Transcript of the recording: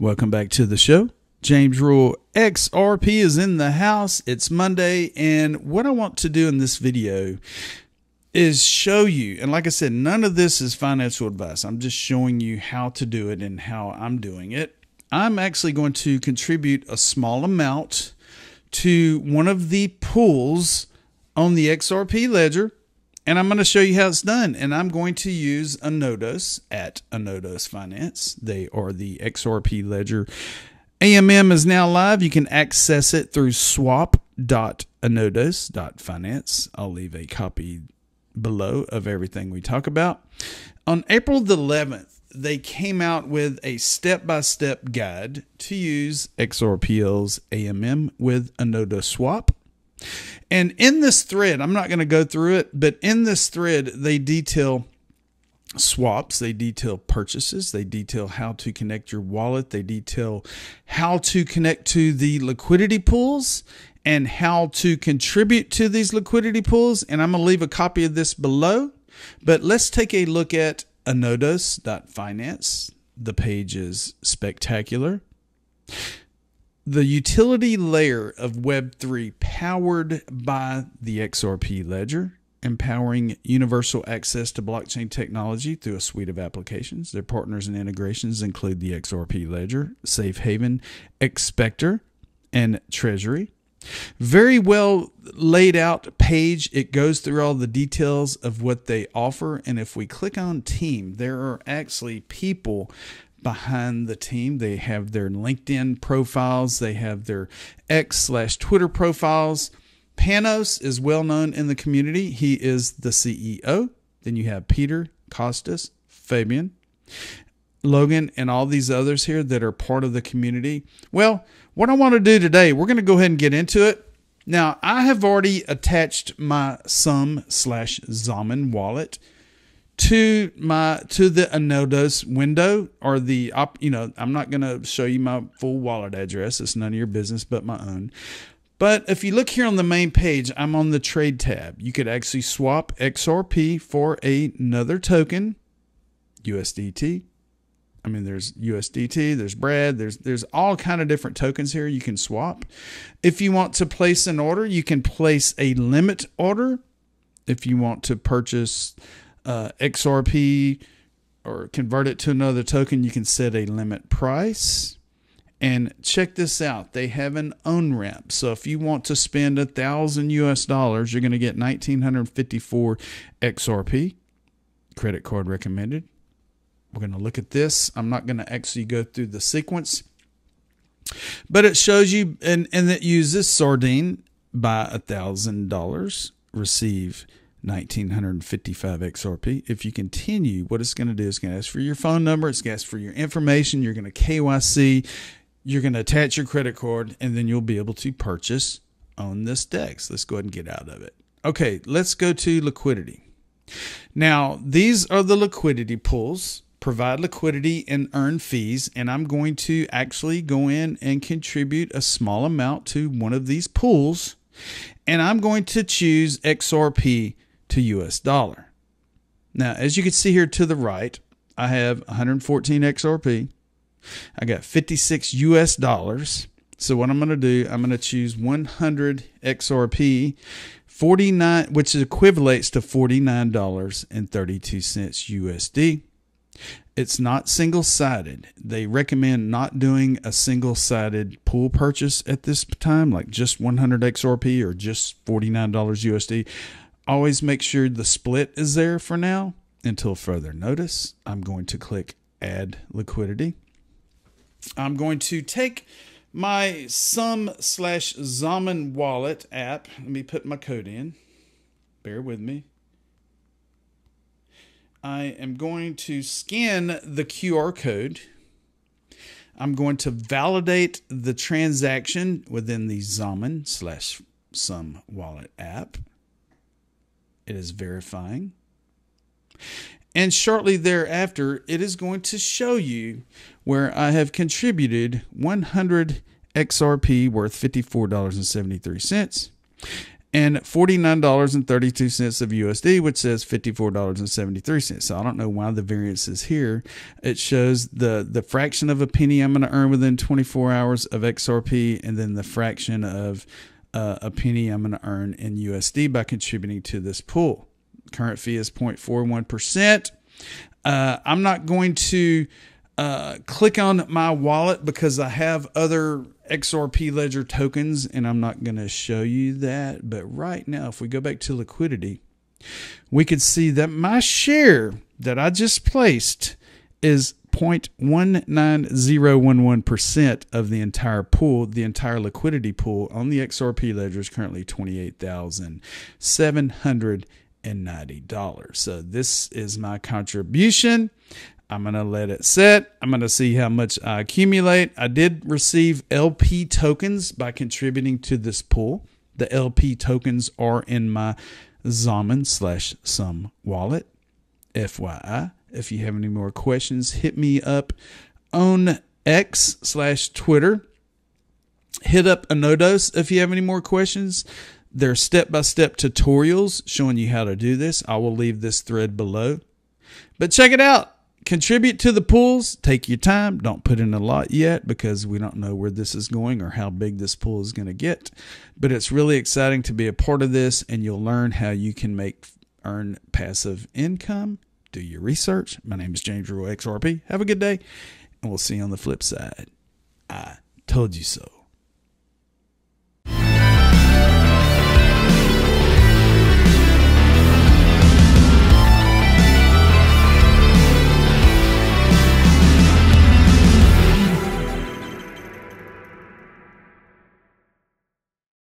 Welcome back to the show. James Rule XRP is in the house. It's Monday, and what I want to do in this video is show you, and like I said, none of this is financial advice. I'm just showing you how to do it and how I'm doing it. I'm actually going to contribute a small amount to one of the pools on the XRP ledger and I'm going to show you how it's done. And I'm going to use Anodos at Anodos Finance. They are the XRP ledger. AMM is now live. You can access it through swap.anodos.finance. I'll leave a copy below of everything we talk about. On April the 11th, they came out with a step by step guide to use XRPL's AMM with Anodo Swap. And in this thread, I'm not going to go through it, but in this thread, they detail swaps, they detail purchases, they detail how to connect your wallet, they detail how to connect to the liquidity pools and how to contribute to these liquidity pools. And I'm going to leave a copy of this below. But let's take a look at anodos.finance. The page is spectacular the utility layer of Web3 powered by the XRP ledger, empowering universal access to blockchain technology through a suite of applications. Their partners and integrations include the XRP ledger, Safe Haven, Expector, and Treasury. Very well laid out page. It goes through all the details of what they offer. And if we click on team, there are actually people behind the team. They have their LinkedIn profiles, they have their X slash Twitter profiles. Panos is well known in the community. He is the CEO. Then you have Peter, Costas, Fabian, Logan, and all these others here that are part of the community. Well, what I want to do today, we're going to go ahead and get into it. Now, I have already attached my Xumm slash Xaman wallet to my to the Anodos window or the op, you know I'm not going to show you my full wallet address. It's none of your business but my own. But if you look here on the main page, I'm on the trade tab. You could actually swap XRP for another token, USDT. I mean, there's USDT, there's Brad, there's there's all kind of different tokens here you can swap. If you want to place an order, you can place a limit order. If you want to purchase uh, XRP or convert it to another token, you can set a limit price. And check this out. They have an own ramp. So if you want to spend a thousand US dollars, you're going to get 1954 XRP. Credit card recommended. We're going to look at this. I'm not going to actually go through the sequence, but it shows you and, and it uses Sardine by a thousand dollars. Receive 1955 XRP. If you continue, what it's going to do is going to ask for your phone number, it's going to ask for your information, you're going to KYC, you're going to attach your credit card, and then you'll be able to purchase on this DEX. Let's go ahead and get out of it. Okay, let's go to liquidity. Now, these are the liquidity pools. Provide liquidity and earn fees, and I'm going to actually go in and contribute a small amount to one of these pools, and I'm going to choose XRP to US dollar. Now, as you can see here to the right, I have 114 XRP. I got 56 US dollars. So what I'm going to do, I'm going to choose 100 XRP, 49, which is equates to $49.32 USD. It's not single sided. They recommend not doing a single sided pool purchase at this time, like just 100 XRP or just $49 USD. Always make sure the split is there for now until further notice. I'm going to click add liquidity. I'm going to take my Xumm slash Xaman wallet app. Let me put my code in. Bear with me. I am going to scan the QR code. I'm going to validate the transaction within the Xaman slash Xumm wallet app. It is verifying. And shortly thereafter, it is going to show you where I have contributed 100 XRP worth $54.73. and $49.32 of USD, which says $54.73. So I don't know why the variance is here. It shows the, the fraction of a penny I'm going to earn within 24 hours of XRP and then the fraction of uh, a penny I'm going to earn in USD by contributing to this pool. Current fee is 0.41%. Uh, I'm not going to uh, click on my wallet because I have other XRP Ledger tokens and I'm not going to show you that. But right now, if we go back to liquidity, we could see that my share that I just placed is 0.19011% of the entire pool, the entire liquidity pool on the XRP ledger is currently $28,790. So this is my contribution. I'm going to let it set. I'm going to see how much I accumulate. I did receive LP tokens by contributing to this pool. The LP tokens are in my Xaman slash Xumm wallet. FYI. If you have any more questions, hit me up on X slash Twitter. Hit up Anodos if you have any more questions. There are step by step tutorials showing you how to do this. I will leave this thread below. But check it out. Contribute to the pools. Take your time. Don't put in a lot yet because we don't know where this is going or how big this pool is going to get. But it's really exciting to be a part of this, and you'll learn how you can make earn passive income do your research. My name is James Rule XRP. Have a good day, and we'll see you on the flip side. I told you so.